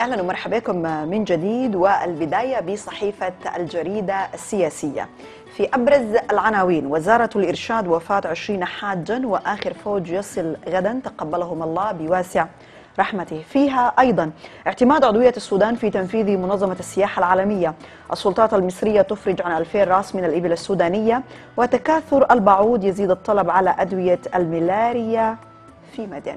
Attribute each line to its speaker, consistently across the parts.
Speaker 1: أهلا ومرحبا بكم من جديد والبداية بصحيفة الجريدة السياسية. في أبرز العناوين وزارة الإرشاد وفاة 20 حاجا وآخر فوج يصل غدا تقبلهم الله بواسع رحمته. فيها أيضا اعتماد عضوية السودان في تنفيذ منظمة السياحة العالمية. السلطات المصرية تفرج عن 2000 راس من الإبل السودانية وتكاثر البعوض يزيد الطلب على أدوية الملاريا في مدن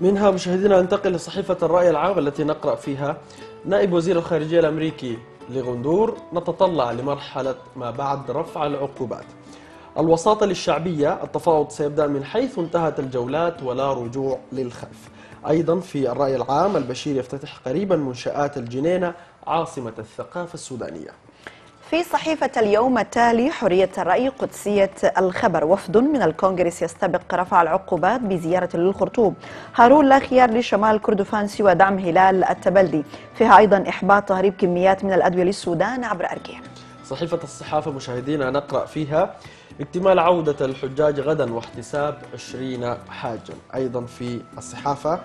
Speaker 2: منها مشاهدينا ننتقل لصحيفة الرأي العام التي نقرأ فيها. نائب وزير الخارجية الأمريكي لغندور نتطلع لمرحلة ما بعد رفع العقوبات. الوساطة للشعبية التفاوض سيبدأ من حيث انتهت الجولات ولا رجوع للخلف. أيضا في الرأي العام البشير يفتتح قريبا منشآت الجنينة عاصمة الثقافة السودانية.
Speaker 1: في صحيفة اليوم التالي حرية الرأي قدسية الخبر. وفد من الكونغرس يستبق رفع العقوبات بزيارة للخرطوم. هارون لا خيار لشمال كردفان سوى دعم هلال التبلدي. فيها أيضا إحباط تهريب كميات من الأدوية للسودان عبر أركيه
Speaker 2: صحيفة الصحافة مشاهدينا نقرأ فيها اكتمال عودة الحجاج غدا واحتساب 20 حاجا. أيضا في الصحافة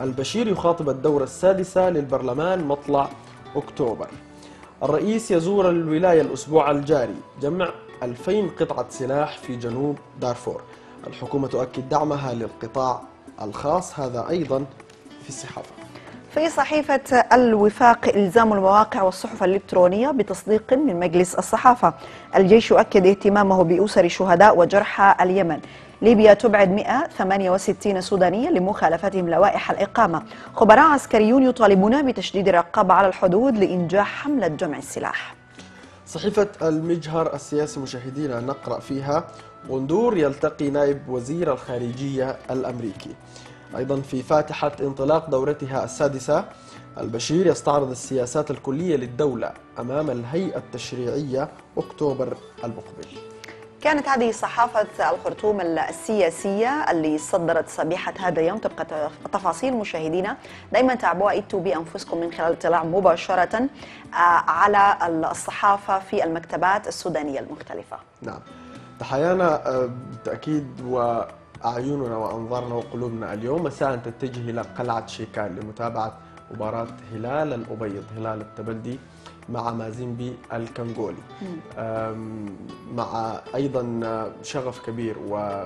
Speaker 2: البشير يخاطب الدورة السادسة للبرلمان مطلع أكتوبر. الرئيس يزور الولاية الأسبوع الجاري جمع 2000 قطعة سلاح في جنوب دارفور. الحكومة تؤكد دعمها للقطاع الخاص هذا أيضا في الصحافة.
Speaker 1: في صحيفة الوفاق إلزام المواقع والصحف الإلكترونية بتصديق من مجلس الصحافة. الجيش يؤكد اهتمامه بأسر شهداء وجرحى اليمن. ليبيا تبعد 168 سودانيا لمخالفتهم لوائح الإقامة. خبراء عسكريون يطالبون بتشديد الرقابة على الحدود لإنجاح حملة جمع السلاح.
Speaker 2: صحيفة المجهر السياسي مشاهدينا نقرأ فيها. غندور يلتقي نائب وزير الخارجية الأمريكي. أيضا في فاتحة انطلاق دورتها السادسة البشير يستعرض السياسات الكلية للدولة أمام الهيئة التشريعية أكتوبر المقبل.
Speaker 1: كانت هذه صحافة الخرطوم السياسية اللي صدرت صبيحة هذا اليوم تبقى تفاصيل مشاهدينا. دائما تابعوها اتوا بأنفسكم من خلال الاطلاع مباشرة على الصحافة في المكتبات السودانية المختلفة.
Speaker 2: نعم. تحيانا بالتأكيد وأعيننا وأنظارنا وقلوبنا اليوم. مساء تتجه إلى قلعة شيكان لمتابعة مباراة هلال الأبيض هلال التبلدي مع مازيمبي الكنغولي مع أيضا شغف كبير و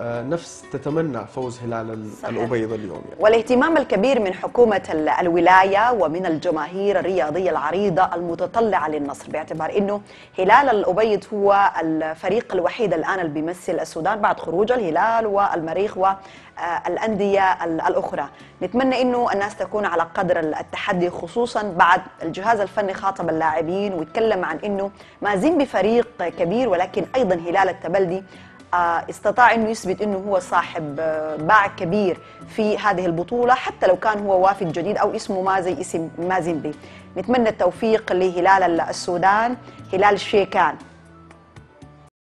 Speaker 2: نفس تتمنى فوز هلال الأبيض اليوم
Speaker 1: يعني. والاهتمام الكبير من حكومة الولاية ومن الجماهير الرياضية العريضة المتطلعة للنصر باعتبار أنه هلال الأبيض هو الفريق الوحيد الآن اللي بيمثل السودان بعد خروج الهلال والمريخ والأندية الأخرى نتمنى أنه الناس تكون على قدر التحدي خصوصا بعد الجهاز الفني خاطب اللاعبين ويتكلم عن أنه ما زين بفريق كبير ولكن أيضا هلال التبلدي استطاع إنه يثبت إنه هو صاحب باع كبير في هذه البطولة حتى لو كان هو وافد جديد أو اسمه ما زي اسم مازن بي. نتمنى التوفيق لهلال السودان هلال الشيكان.